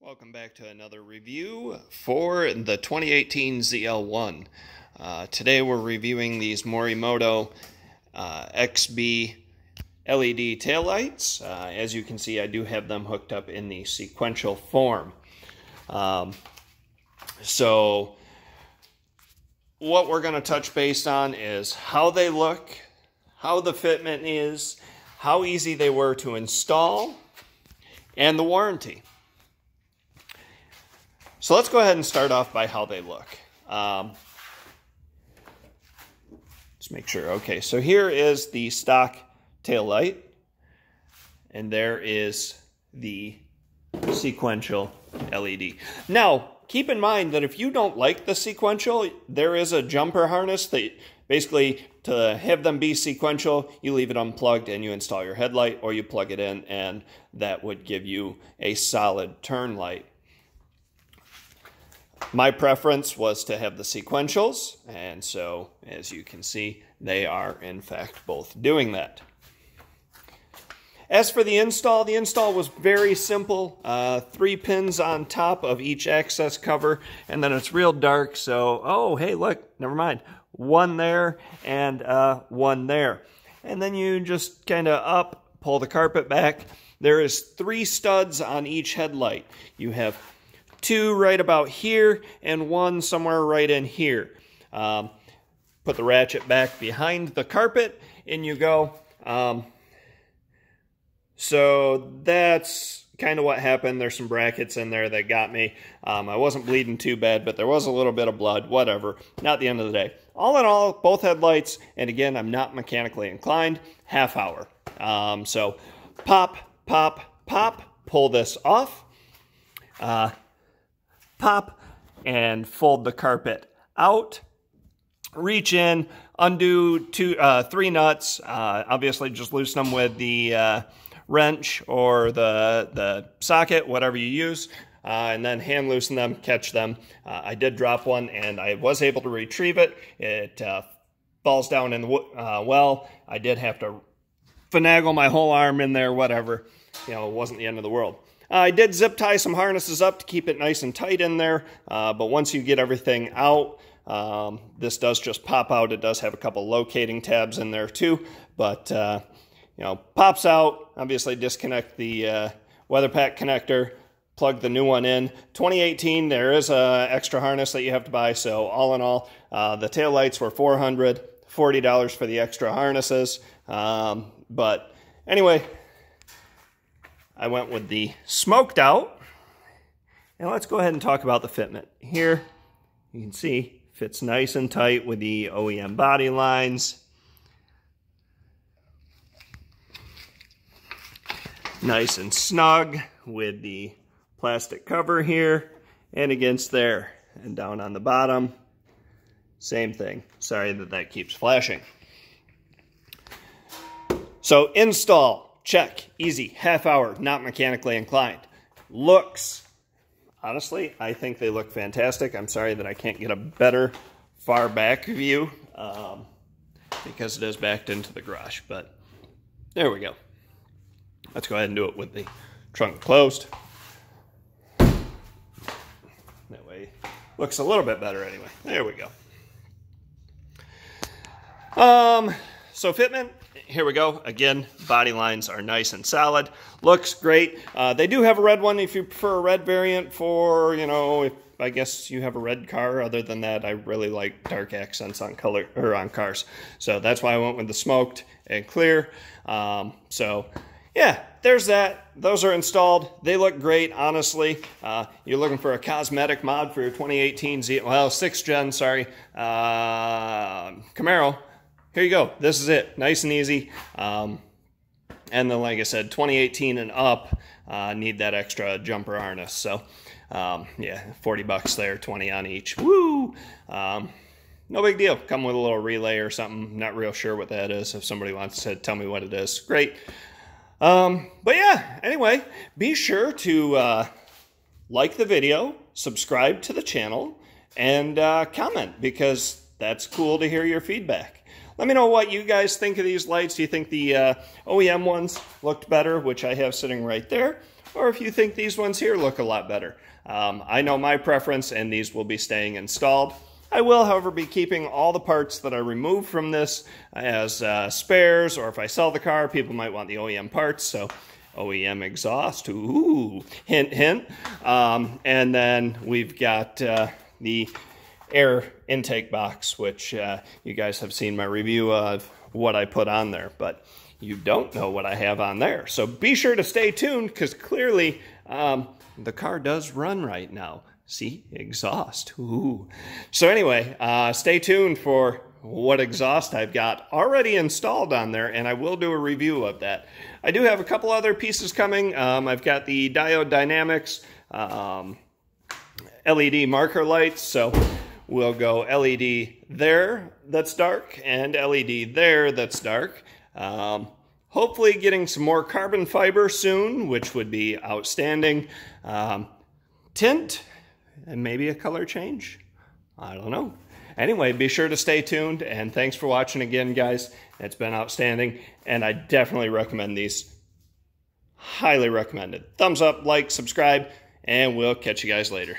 Welcome back to another review for the 2018 ZL1. Uh, today we're reviewing these Morimoto uh, XB LED taillights. Uh, as you can see, I do have them hooked up in the sequential form. Um, so what we're going to touch base on is how they look, how the fitment is, how easy they were to install, and the warranty. So let's go ahead and start off by how they look. Um, let's make sure. Okay, so here is the stock tail light, and there is the sequential LED. Now, keep in mind that if you don't like the sequential, there is a jumper harness that basically to have them be sequential, you leave it unplugged and you install your headlight or you plug it in and that would give you a solid turn light. My preference was to have the sequentials, and so as you can see, they are in fact both doing that. As for the install, the install was very simple. Uh, three pins on top of each access cover, and then it's real dark, so, oh, hey, look, never mind. One there and uh, one there. And then you just kind of up, pull the carpet back. There is three studs on each headlight. You have two right about here, and one somewhere right in here. Um, put the ratchet back behind the carpet, and you go. Um, so that's kind of what happened. There's some brackets in there that got me. Um, I wasn't bleeding too bad, but there was a little bit of blood, whatever. Not the end of the day. All in all, both headlights, and again, I'm not mechanically inclined, half hour. Um, so pop, pop, pop, pull this off. Uh, pop, and fold the carpet out. Reach in, undo two, uh, three nuts. Uh, obviously, just loosen them with the uh, wrench or the the socket, whatever you use. Uh, and then hand loosen them, catch them. Uh, I did drop one, and I was able to retrieve it. It uh, falls down in the well. I did have to finagle my whole arm in there, whatever. You know, it wasn't the end of the world. Uh, I did zip tie some harnesses up to keep it nice and tight in there, uh, but once you get everything out, um, this does just pop out. It does have a couple locating tabs in there too, but uh, you know, pops out. Obviously, disconnect the uh, weather pack connector, plug the new one in. 2018, there is a extra harness that you have to buy. So all in all, uh, the tail lights were 400, $40 for the extra harnesses. Um, but anyway, I went with the smoked out. And let's go ahead and talk about the fitment. Here, you can see, fits nice and tight with the OEM body lines. Nice and snug with the plastic cover here and against there. And down on the bottom, same thing. Sorry that that keeps flashing. So install Check. Easy. Half hour. Not mechanically inclined. Looks. Honestly, I think they look fantastic. I'm sorry that I can't get a better far back view um, because it is backed into the garage. But there we go. Let's go ahead and do it with the trunk closed. That way, looks a little bit better anyway. There we go. Um, so fitment, here we go. Again, body lines are nice and solid. Looks great. Uh, they do have a red one if you prefer a red variant for, you know, if I guess you have a red car. Other than that, I really like dark accents on color or on cars. So that's why I went with the smoked and clear. Um, so yeah, there's that. Those are installed. They look great, honestly. Uh, you're looking for a cosmetic mod for your 2018 Z, well, 6th gen, sorry, uh, Camaro here you go. This is it. Nice and easy. Um, and then, like I said, 2018 and up uh, need that extra jumper harness. So, um, yeah, 40 bucks there, 20 on each. Woo! Um, no big deal. Come with a little relay or something. Not real sure what that is. If somebody wants to tell me what it is, great. Um, but yeah, anyway, be sure to uh, like the video, subscribe to the channel, and uh, comment because that's cool to hear your feedback. Let me know what you guys think of these lights. Do you think the uh, OEM ones looked better, which I have sitting right there? Or if you think these ones here look a lot better. Um, I know my preference, and these will be staying installed. I will, however, be keeping all the parts that I remove from this as uh, spares, or if I sell the car, people might want the OEM parts, so OEM exhaust, ooh, hint, hint. Um, and then we've got uh, the air intake box, which uh, you guys have seen my review of what I put on there, but you don't know what I have on there. So be sure to stay tuned because clearly um, the car does run right now. See, exhaust. Ooh. So anyway, uh, stay tuned for what exhaust I've got already installed on there, and I will do a review of that. I do have a couple other pieces coming. Um, I've got the Diode Dynamics um, LED marker lights, so we'll go LED there that's dark and LED there that's dark. Um, hopefully getting some more carbon fiber soon, which would be outstanding. Um, tint and maybe a color change. I don't know. Anyway, be sure to stay tuned, and thanks for watching again, guys. It's been outstanding, and I definitely recommend these. Highly recommended. Thumbs up, like, subscribe, and we'll catch you guys later.